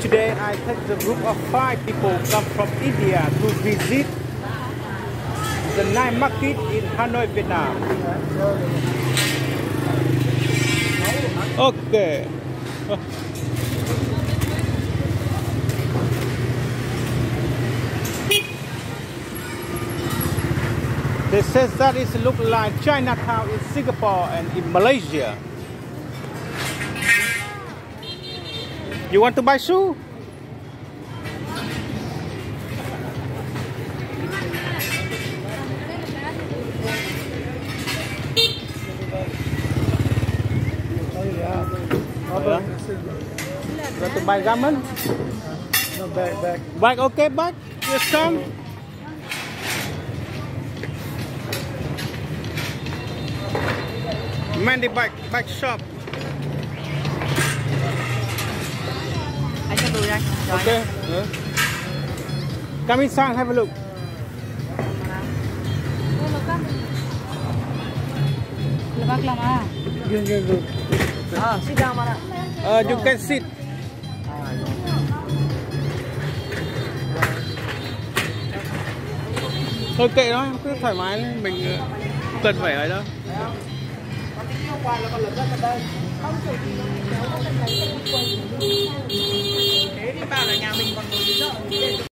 Today I take the group of five people come from India to visit the night market in Hanoi, Vietnam. Okay. They says that it look like Chinatown in Singapore and in Malaysia. You want to buy shoe? Yeah. You want to buy garment? No, back, back. Bag okay, bag? Just come. Mandy bike, bike shop. Tôi anh. Rồi. Okay. Yeah. Come inside, have a look. Lebak lah mah. Good, good, good. Ah, sit down. Uh, you can sit. Thôi kệ nó, cứ thoải mái, mình ờ, cần phải ở đâu. Thế